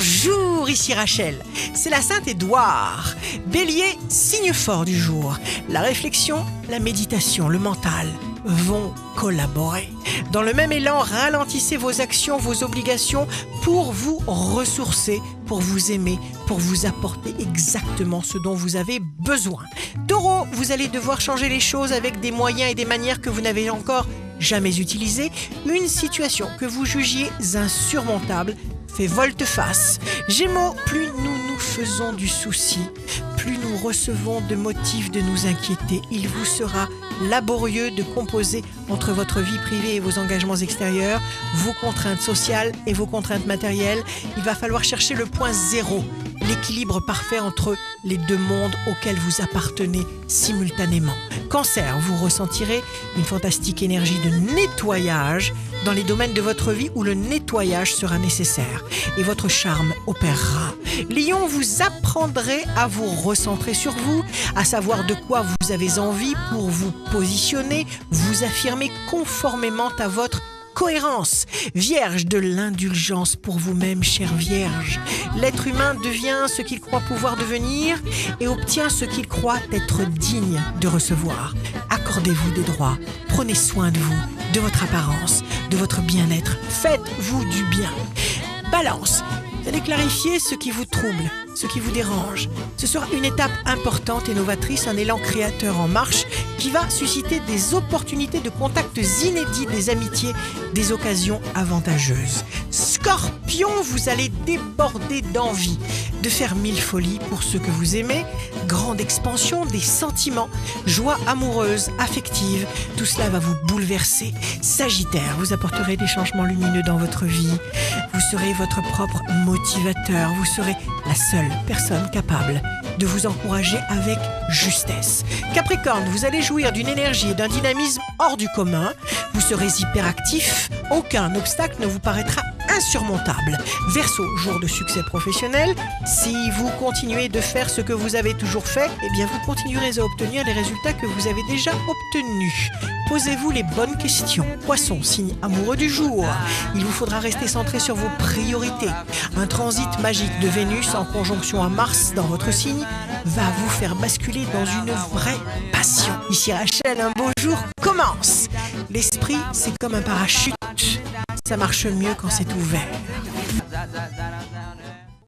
Bonjour, ici Rachel. C'est la Sainte Édouard. Bélier, signe fort du jour. La réflexion, la méditation, le mental vont collaborer. Dans le même élan, ralentissez vos actions, vos obligations pour vous ressourcer, pour vous aimer, pour vous apporter exactement ce dont vous avez besoin. Taureau, vous allez devoir changer les choses avec des moyens et des manières que vous n'avez encore jamais utilisés. Une situation que vous jugiez insurmontable fait volte-face. Gémeaux, plus nous nous faisons du souci, plus nous recevons de motifs de nous inquiéter. Il vous sera laborieux de composer entre votre vie privée et vos engagements extérieurs, vos contraintes sociales et vos contraintes matérielles. Il va falloir chercher le point zéro, l'équilibre parfait entre les deux mondes auxquels vous appartenez simultanément. Cancer, vous ressentirez une fantastique énergie de nettoyage dans les domaines de votre vie où le nettoyage sera nécessaire et votre charme opérera. Lion, vous apprendrez à vous recentrer sur vous, à savoir de quoi vous avez envie pour vous positionner, vous affirmer conformément à votre cohérence. Vierge de l'indulgence pour vous-même, chère Vierge. L'être humain devient ce qu'il croit pouvoir devenir et obtient ce qu'il croit être digne de recevoir. Accordez-vous des droits, prenez soin de vous, de votre apparence, de votre bien-être. Faites-vous du bien. Balance. Vous allez clarifier ce qui vous trouble, ce qui vous dérange. Ce sera une étape importante et novatrice, un élan créateur en marche qui va susciter des opportunités de contacts inédits, des amitiés, des occasions avantageuses. Scorpion, vous allez déborder d'envie de faire mille folies pour ceux que vous aimez, grande expansion des sentiments, joie amoureuse, affective, tout cela va vous bouleverser. Sagittaire, vous apporterez des changements lumineux dans votre vie, vous serez votre propre motivateur, vous serez la seule personne capable de vous encourager avec justesse. Capricorne, vous allez jouir d'une énergie et d'un dynamisme hors du commun, vous serez hyperactif, aucun obstacle ne vous paraîtra insurmontable. Verseau, jour de succès professionnel, si vous continuez de faire ce que vous avez toujours fait, eh bien vous continuerez à obtenir les résultats que vous avez déjà obtenus. Posez-vous les bonnes questions. Poisson, signe amoureux du jour. Il vous faudra rester centré sur vos priorités. Un transit magique de Vénus en conjonction à Mars dans votre signe va vous faire basculer dans une vraie passion. Ici Rachel, un beau jour commence. L'esprit, c'est comme un parachute. Ça marche mieux quand c'est ouvert.